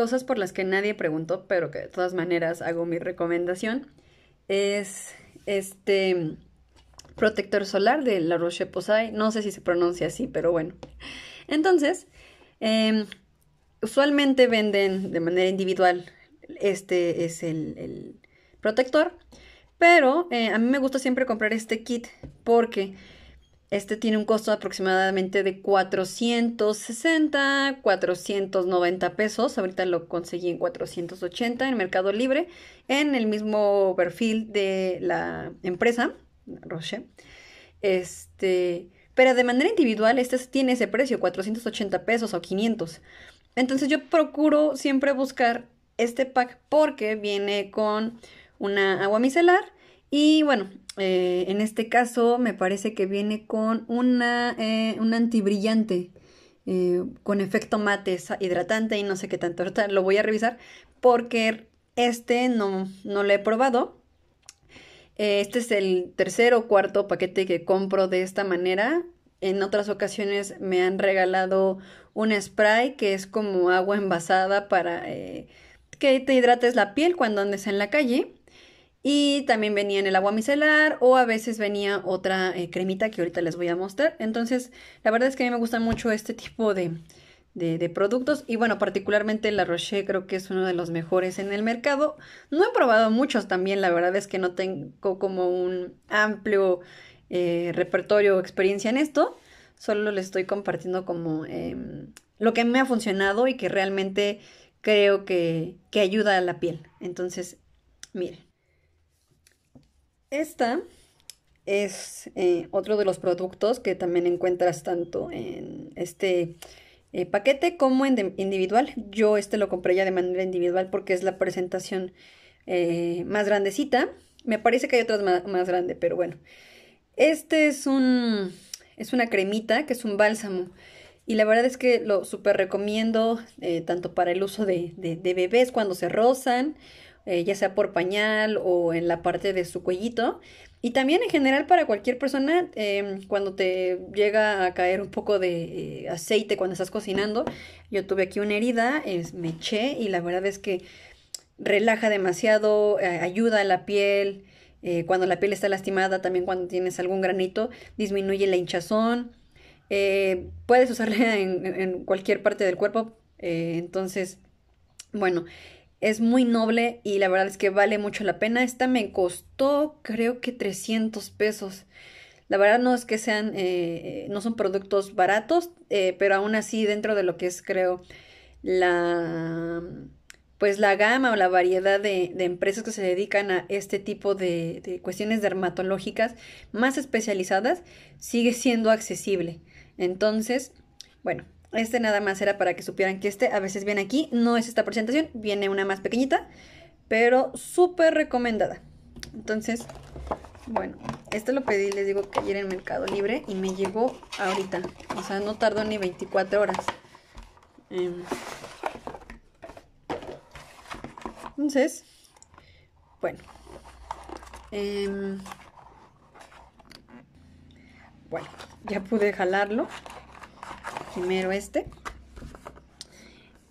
cosas por las que nadie preguntó, pero que de todas maneras hago mi recomendación, es este protector solar de La Roche-Posay. No sé si se pronuncia así, pero bueno. Entonces, em, usualmente venden de manera individual. Este es el, protector. Pero eh, a mí me gusta siempre comprar este kit porque este tiene un costo aproximadamente de 460, 490 pesos. Ahorita lo conseguí en 480 en Mercado Libre, en el mismo perfil de la empresa, Roche. Este, pero de manera individual, este tiene ese precio, 480 pesos o 500. Entonces yo procuro siempre buscar este pack porque viene con una agua micelar y bueno, eh, en este caso me parece que viene con una, eh, un antibrillante eh, con efecto mate hidratante y no sé qué tanto. Ahorita lo voy a revisar porque este no, no lo he probado. Este es el tercer o cuarto paquete que compro de esta manera. En otras ocasiones me han regalado un spray que es como agua envasada para que te hidrates la piel cuando andes en la calle. Y también venía en el agua micelar o a veces venía otra eh, cremita que ahorita les voy a mostrar. Entonces, la verdad es que a mí me gusta mucho este tipo de, productos. Y bueno, particularmente la Rocher creo que es uno de los mejores en el mercado. No he probado muchos también, la verdad es que no tengo como un amplio eh, repertorio o experiencia en esto. Solo les estoy compartiendo como em, lo que me ha funcionado y que realmente creo que, que ayuda a la piel. Entonces, miren. Esta es eh, otro de los productos que también encuentras tanto en este eh, paquete como en individual. Yo este lo compré ya de manera individual porque es la presentación eh, más grandecita. Me parece que hay otras más, más grande, pero bueno. Este es un es una cremita que es un bálsamo. Y la verdad es que lo súper recomiendo tanto para el uso de, de bebés cuando se rozan eh, ya sea por pañal o en la parte de su cuellito. Y también en general para cualquier persona, em, cuando te llega a caer un poco de eh, aceite cuando estás cocinando, yo tuve aquí una herida, me eché y la verdad es que relaja demasiado, eh, ayuda a la piel, cuando la piel está lastimada, también cuando tienes algún granito, disminuye la hinchazón. puedes usarla en, en, cualquier parte del cuerpo, entonces, bueno, es muy noble y la verdad es que vale mucho la pena. Esta me costó creo que 300 pesos. La verdad no es que sean, eh, no son productos baratos, eh, pero aún así dentro de lo que es creo la pues la gama o la variedad de, empresas que se dedican a este tipo de, de, cuestiones dermatológicas más especializadas sigue siendo accesible. Entonces, bueno, este nada más era para que supieran que este a veces viene aquí. No es esta presentación, viene una más pequeñita, pero súper recomendada. Entonces, bueno, este lo pedí, les digo que ayer en Mercado Libre y me llegó ahorita. O sea, no tardó ni 24 horas. Em, entonces, bueno. Em, bueno, ya pude jalarlo primero este.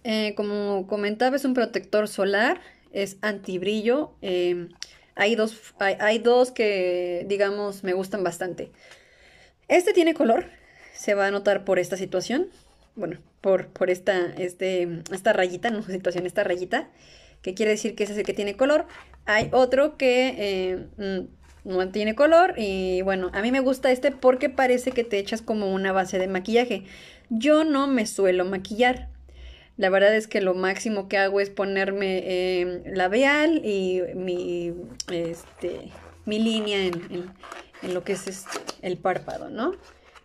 Eh, como comentaba, es un protector solar, es antibrillo. Eh, hay, dos, hay, dos que, digamos, me gustan bastante. Este tiene color, se va a notar por esta situación. Bueno, por, por esta, este, esta rayita, no situación, esta rayita, que quiere decir que ese es el que tiene color. Hay otro que eh, mm, no tiene color y bueno, a mí me gusta este porque parece que te echas como una base de maquillaje. Yo no me suelo maquillar. La verdad es que lo máximo que hago es ponerme eh, labial y mi, este, mi línea en, lo que es este, el párpado, ¿no?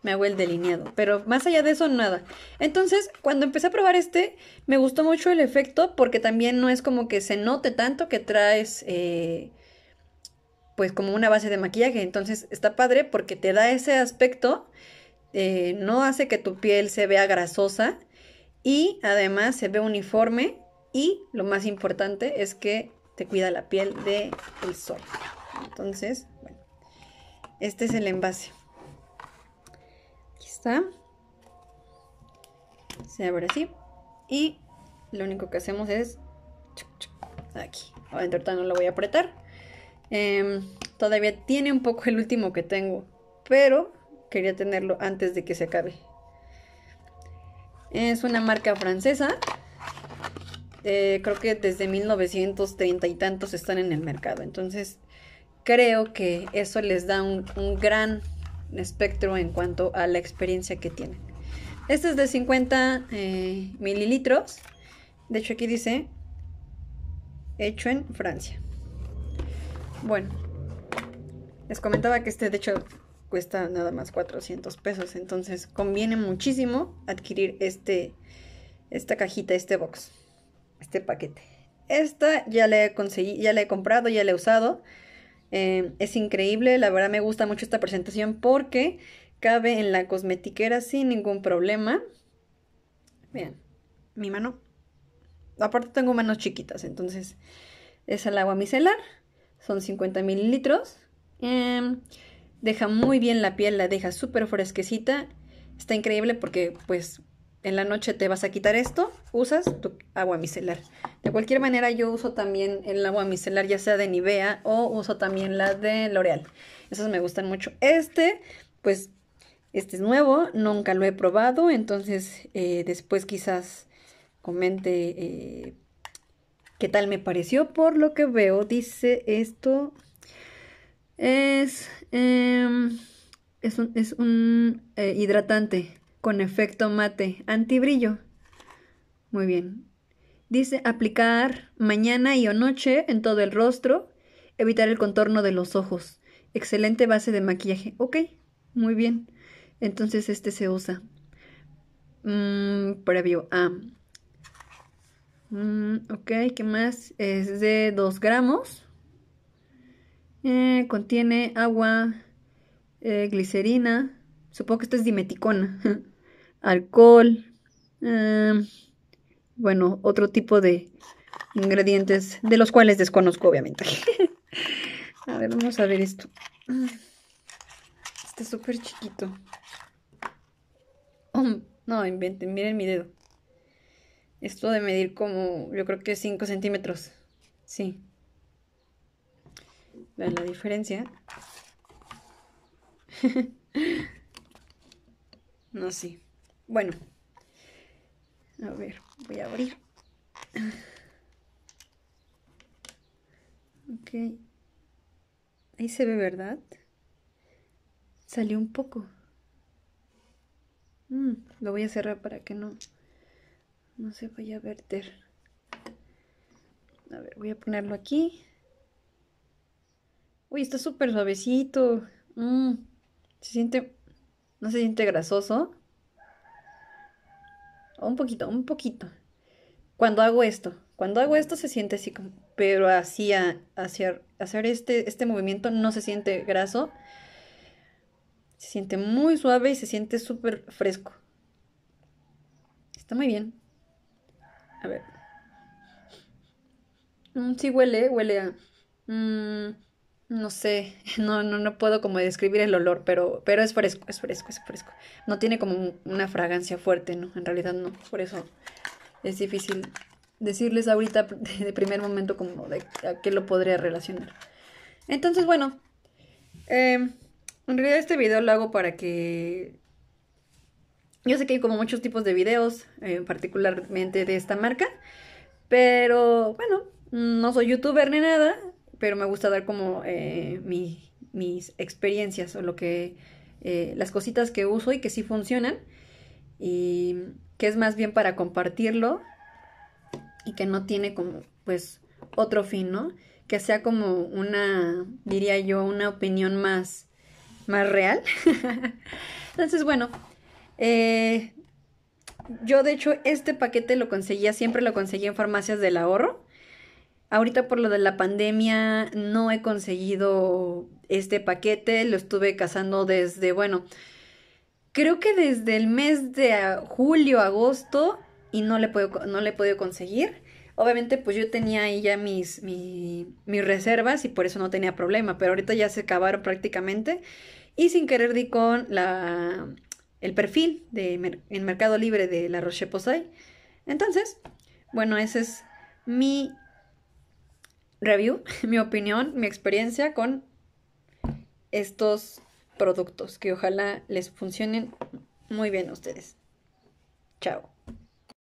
Me hago el delineado. Pero más allá de eso, nada. Entonces, cuando empecé a probar este, me gustó mucho el efecto porque también no es como que se note tanto que traes... Eh, pues como una base de maquillaje. Entonces está padre porque te da ese aspecto eh, no hace que tu piel se vea grasosa y además se ve uniforme y lo más importante es que te cuida la piel del sol. Entonces, bueno, este es el envase. Aquí está. Se abre así y lo único que hacemos es aquí. Ahora no lo voy a apretar. Em, todavía tiene un poco el último que tengo, pero quería tenerlo antes de que se acabe. Es una marca francesa. Eh, creo que desde 1930 y tantos están en el mercado. Entonces, creo que eso les da un, gran espectro en cuanto a la experiencia que tienen. Este es de 50 eh, mililitros. De hecho, aquí dice hecho en Francia. Bueno, les comentaba que este de hecho cuesta nada más 400 pesos, entonces conviene muchísimo adquirir este, esta cajita, este box, este paquete. Esta ya la he ya he comprado, ya la he usado. Eh, es increíble, la verdad me gusta mucho esta presentación porque cabe en la cosmetiquera sin ningún problema. Bien, mi mano aparte tengo manos chiquitas, entonces es el agua micelar, son 50 mililitros. Em, deja muy bien la piel, la deja súper fresquecita. Está increíble porque pues en la noche te vas a quitar esto, usas tu agua micelar. De cualquier manera yo uso también el agua micelar ya sea de Nivea o uso también la de L'Oreal. Esos me gustan mucho. Este pues este es nuevo, nunca lo he probado, entonces eh, después quizás comente eh, qué tal me pareció. Por lo que veo, dice esto es, em, es un, eh, hidratante con efecto mate, antibrillo. Muy bien. Dice aplicar mañana y o noche en todo el rostro, evitar el contorno de los ojos. Excelente base de maquillaje. Ok, muy bien. Entonces este se usa. Mm, previo a Mm, ok, ¿qué más? Es de 2 gramos. Eh, contiene agua, eh, glicerina. Supongo que esto es dimeticona. Alcohol. Em, bueno, otro tipo de ingredientes de los cuales desconozco, obviamente. a ver, vamos a ver esto. Está súper chiquito. Oh, no, inventen, miren mi dedo. Esto de medir como, yo creo que 5 centímetros. Sí. Vean la diferencia. no, sí. Bueno. A ver, voy a abrir. Ok. Ahí se ve, ¿verdad? Salió un poco. Mm, lo voy a cerrar para que no no se vaya a verter. A ver, voy a ponerlo aquí. Uy, está súper suavecito. Mm, se siente, no se siente grasoso. Un poquito, un poquito. Cuando hago esto, cuando hago esto se siente así como, pero hacia, hacia hacer este, este movimiento no se siente graso. Se siente muy suave y se siente súper fresco. Está muy bien. A ver. Mm, sí huele, huele a... Mm, no sé, no, no, no puedo como describir el olor, pero, pero es fresco, es fresco, es fresco. No tiene como una fragancia fuerte, ¿no? En realidad no, por eso es difícil decirles ahorita de primer momento como de a qué lo podría relacionar. Entonces, bueno, em, en realidad este video lo hago para que yo sé que hay como muchos tipos de videos, eh, particularmente de esta marca, pero bueno, no soy youtuber ni nada, pero me gusta dar como eh, mis experiencias o lo que, eh, las cositas que uso y que sí funcionan y que es más bien para compartirlo y que no tiene como pues otro fin, ¿no? Que sea como una, diría yo, una opinión más, más real. Entonces, bueno, eh, yo de hecho este paquete lo conseguía, siempre lo conseguí en farmacias del ahorro. Ahorita por lo de la pandemia no he conseguido este paquete, lo estuve cazando desde, bueno, creo que desde el mes de julio, agosto y no le puedo, no le he podido conseguir. Obviamente pues yo tenía ahí ya mis, mis reservas y por eso no tenía problema, pero ahorita ya se acabaron prácticamente y sin querer di con la el perfil de, en Mercado Libre de la Roche Posay. Entonces, bueno, ese es mi review, mi opinión, mi experiencia con estos productos que ojalá les funcionen muy bien a ustedes. Chao.